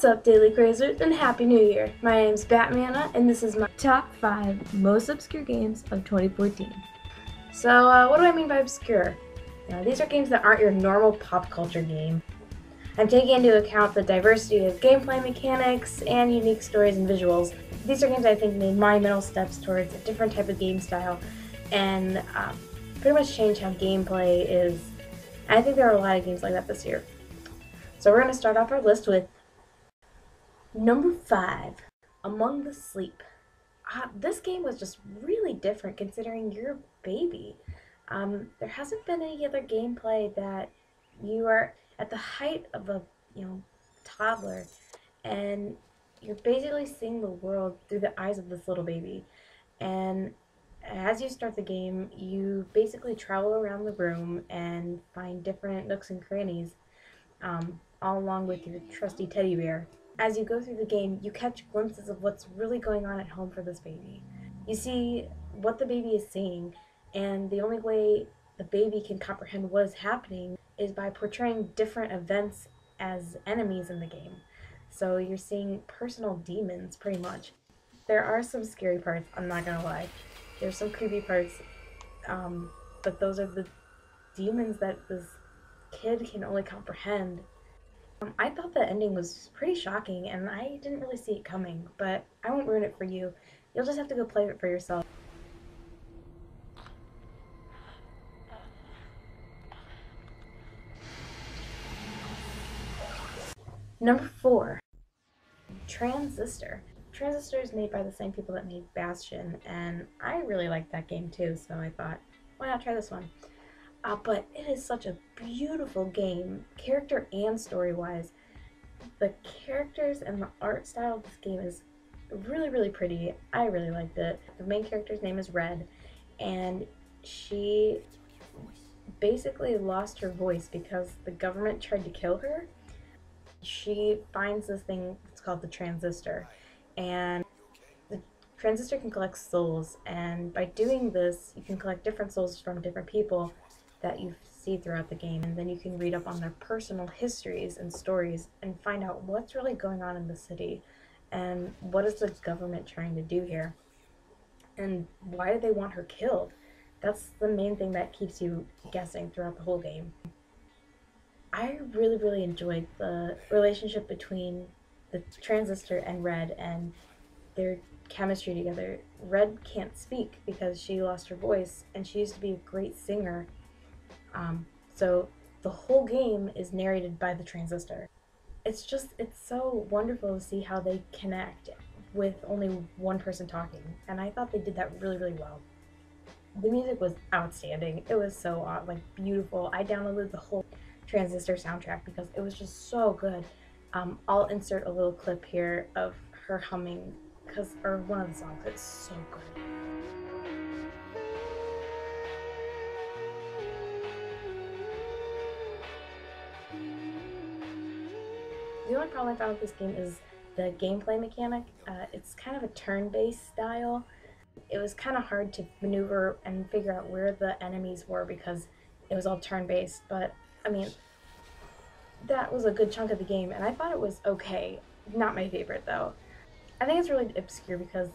What's up, Daily Crazers, and Happy New Year! My name's BatmAnna, and this is my Top 5 most obscure games of 2014. So, uh, what do I mean by obscure? Now, these are games that aren't your normal pop culture game. I'm taking into account the diversity of gameplay mechanics and unique stories and visuals. These are games I think made monumental steps towards a different type of game style and um, pretty much changed how gameplay is. And I think there are a lot of games like that this year. So, we're going to start off our list with Number five, Among the Sleep. Uh, this game was just really different considering you're a baby. Um, there hasn't been any other gameplay that you are at the height of a you know toddler, and you're basically seeing the world through the eyes of this little baby. And as you start the game, you basically travel around the room and find different nooks and crannies, um, all along with your trusty teddy bear as you go through the game, you catch glimpses of what's really going on at home for this baby. You see what the baby is seeing, and the only way the baby can comprehend what is happening is by portraying different events as enemies in the game. So you're seeing personal demons pretty much. There are some scary parts, I'm not gonna lie. There's some creepy parts, um, but those are the demons that this kid can only comprehend um, I thought the ending was pretty shocking, and I didn't really see it coming, but I won't ruin it for you. You'll just have to go play it for yourself. Number four, Transistor. Transistor is made by the same people that made Bastion, and I really like that game too, so I thought, why not try this one? Uh, but it is such a beautiful game, character and story wise. The characters and the art style of this game is really, really pretty. I really liked it. The main character's name is Red, and she basically lost her voice because the government tried to kill her. She finds this thing, it's called the transistor, and the transistor can collect souls, and by doing this, you can collect different souls from different people that you see throughout the game. And then you can read up on their personal histories and stories and find out what's really going on in the city and what is the government trying to do here and why do they want her killed. That's the main thing that keeps you guessing throughout the whole game. I really, really enjoyed the relationship between the transistor and Red and their chemistry together. Red can't speak because she lost her voice, and she used to be a great singer um, so the whole game is narrated by the transistor. It's just, it's so wonderful to see how they connect with only one person talking. And I thought they did that really, really well. The music was outstanding. It was so like beautiful. I downloaded the whole Transistor soundtrack because it was just so good. Um, I'll insert a little clip here of her humming because or one of the songs. It's so good. The only problem I found with this game is the gameplay mechanic. Uh, it's kind of a turn-based style. It was kind of hard to maneuver and figure out where the enemies were because it was all turn-based. But, I mean, that was a good chunk of the game, and I thought it was okay. Not my favorite, though. I think it's really obscure because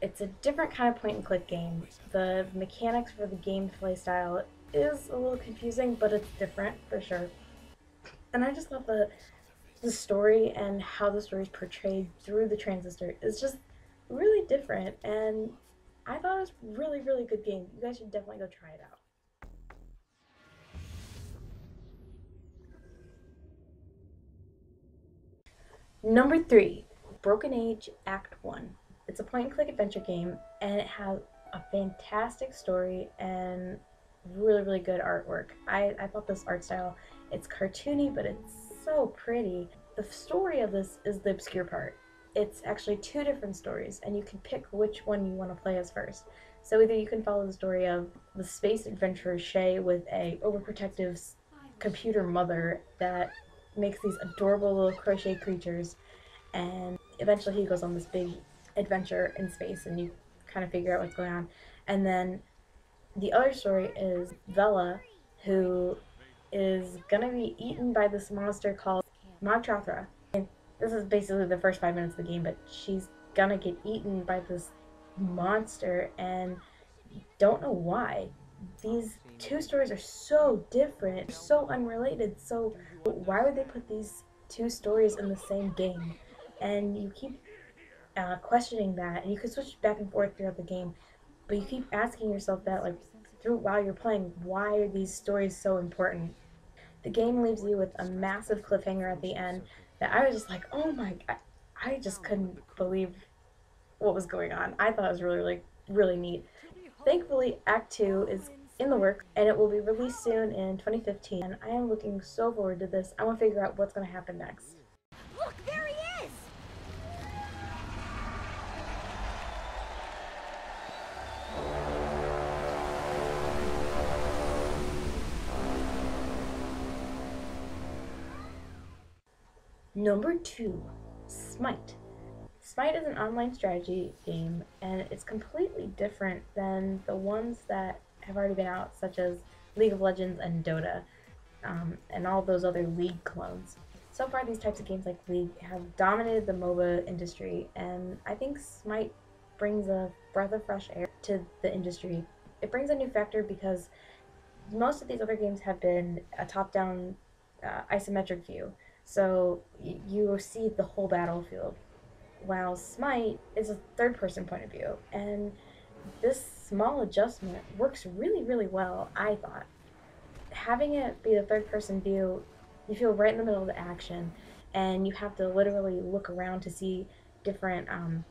it's a different kind of point-and-click game. The mechanics for the gameplay style is a little confusing, but it's different for sure. And I just love the the story and how the story is portrayed through the transistor is just really different and I thought it was really really good game. You guys should definitely go try it out. Number 3, Broken Age Act 1. It's a point and click adventure game and it has a fantastic story and really really good artwork. I, I thought this art style, it's cartoony but it's so pretty. The story of this is the obscure part. It's actually two different stories, and you can pick which one you want to play as first. So either you can follow the story of the space adventurer Shay with a overprotective computer mother that makes these adorable little crochet creatures, and eventually he goes on this big adventure in space and you kind of figure out what's going on. And then the other story is Vella, who is gonna be eaten by this monster called Mog And this is basically the first five minutes of the game, but she's gonna get eaten by this monster and don't know why. These two stories are so different, so unrelated. So why would they put these two stories in the same game? And you keep uh, questioning that, and you can switch back and forth throughout the game, but you keep asking yourself that like through while you're playing, why are these stories so important? The game leaves you with a massive cliffhanger at the end that I was just like, oh my, I, I just couldn't believe what was going on. I thought it was really, really, really neat. Thankfully, Act 2 is in the works and it will be released soon in 2015. And I am looking so forward to this. I want to figure out what's going to happen next. Look, there he is! Number 2, Smite. Smite is an online strategy game and it's completely different than the ones that have already been out, such as League of Legends and Dota, um, and all those other League clones. So far, these types of games like League have dominated the MOBA industry, and I think Smite brings a breath of fresh air to the industry. It brings a new factor because most of these other games have been a top down uh, isometric view, so you see the whole battlefield. While Smite is a third person point of view, and this small adjustment works really, really well, I thought. Having it be the third person view, you feel right in the middle of the action, and you have to literally look around to see different um,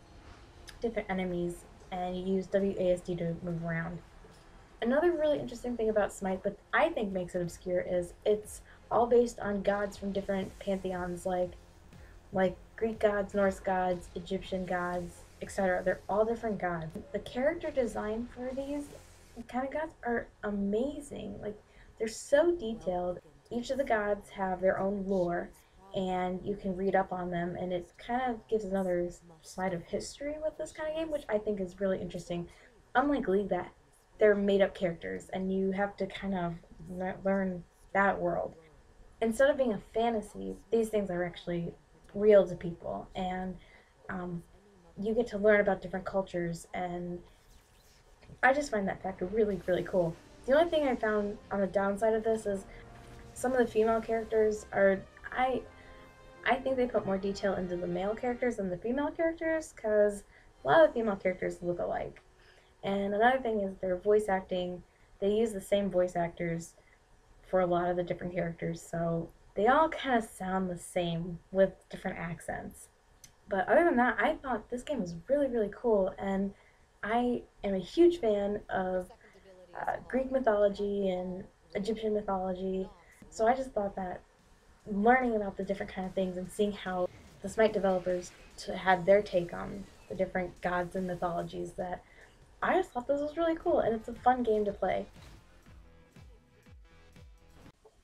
different enemies, and you use WASD to move around. Another really interesting thing about Smite, but I think makes it obscure, is it's all based on gods from different pantheons, like like Greek gods, Norse gods, Egyptian gods, etc. They're all different gods. The character design for these kind of gods are amazing. Like they're so detailed. Each of the gods have their own lore and you can read up on them and it kind of gives another side of history with this kind of game which I think is really interesting. Unlike League that they're made up characters and you have to kind of learn that world. Instead of being a fantasy, these things are actually real to people and um, you get to learn about different cultures and I just find that factor really, really cool. The only thing I found on the downside of this is some of the female characters are I I think they put more detail into the male characters than the female characters because a lot of the female characters look alike. And another thing is their voice acting. They use the same voice actors for a lot of the different characters, so they all kind of sound the same with different accents. But other than that, I thought this game was really, really cool, and I am a huge fan of uh, Greek mythology and Egyptian mythology. So I just thought that learning about the different kind of things and seeing how the Smite developers had their take on the different gods and mythologies that I just thought this was really cool and it's a fun game to play.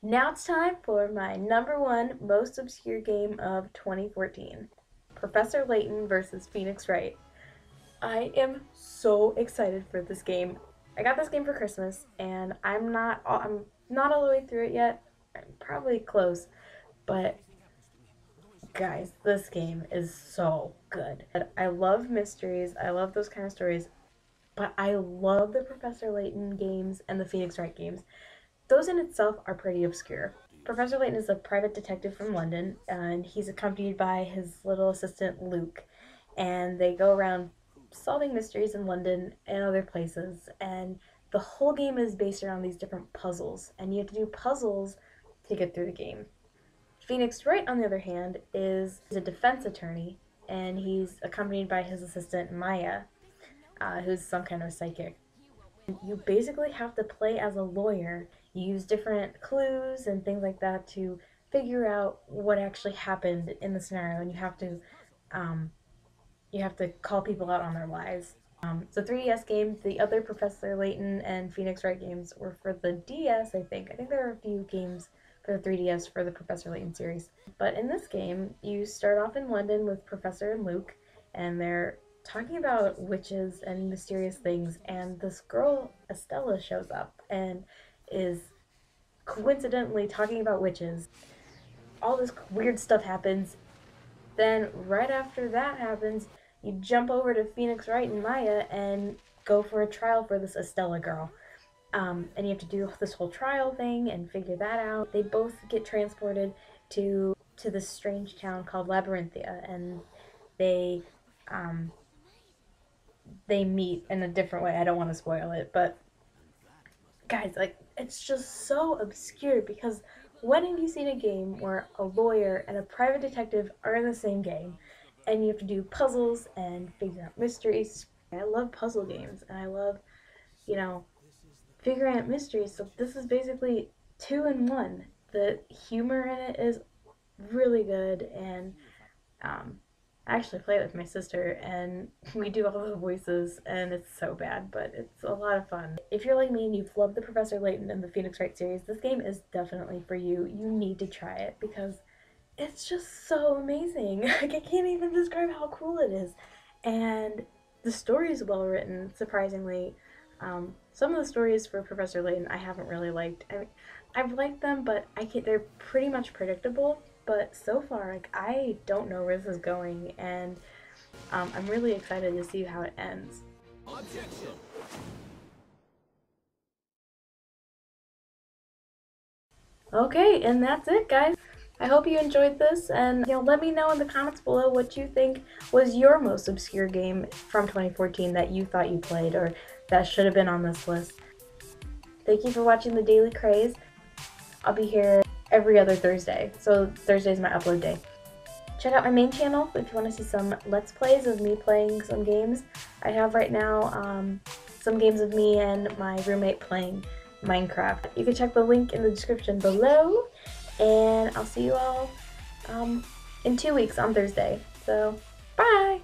Now it's time for my number one most obscure game of 2014. Professor Layton versus Phoenix Wright. I am so excited for this game. I got this game for Christmas, and I'm not I'm not all the way through it yet. I'm probably close, but guys, this game is so good. I love mysteries. I love those kind of stories, but I love the Professor Layton games and the Phoenix Wright games. Those in itself are pretty obscure. Professor Layton is a private detective from London, and he's accompanied by his little assistant Luke. And they go around solving mysteries in London and other places. And the whole game is based around these different puzzles, and you have to do puzzles to get through the game. Phoenix Wright, on the other hand, is a defense attorney, and he's accompanied by his assistant Maya, uh, who's some kind of psychic. You basically have to play as a lawyer. You use different clues and things like that to figure out what actually happened in the scenario and you have to um, you have to call people out on their lies. Um, so 3ds games the other professor layton and phoenix wright games were for the ds i think. I think there are a few games for the 3ds for the professor layton series. But in this game you start off in london with professor and luke and they're talking about witches and mysterious things, and this girl, Estella, shows up and is coincidentally talking about witches. All this weird stuff happens. Then, right after that happens, you jump over to Phoenix Wright and Maya and go for a trial for this Estella girl. Um, and you have to do this whole trial thing and figure that out. They both get transported to to this strange town called Labyrinthia, and they um, they meet in a different way. I don't want to spoil it, but guys, like it's just so obscure because when have you seen a game where a lawyer and a private detective are in the same game and you have to do puzzles and figure out mysteries? I love puzzle games and I love, you know, figuring out mysteries. So this is basically two in one. The humor in it is really good and um, I actually play it with my sister and we do all the voices and it's so bad, but it's a lot of fun. If you're like me and you've loved the Professor Layton and the Phoenix Wright series, this game is definitely for you. You need to try it because it's just so amazing. Like I can't even describe how cool it is. And the story is well written, surprisingly. Um, some of the stories for Professor Layton I haven't really liked. I mean, I've liked them, but I can't, they're pretty much predictable but so far, like I don't know where this is going, and um, I'm really excited to see how it ends. Attention. Okay, and that's it, guys. I hope you enjoyed this, and you know, let me know in the comments below what you think was your most obscure game from 2014 that you thought you played or that should have been on this list. Thank you for watching the Daily Craze. I'll be here every other Thursday. So Thursday is my upload day. Check out my main channel if you want to see some Let's Plays of me playing some games. I have right now um, some games of me and my roommate playing Minecraft. You can check the link in the description below. And I'll see you all um, in two weeks on Thursday. So, bye!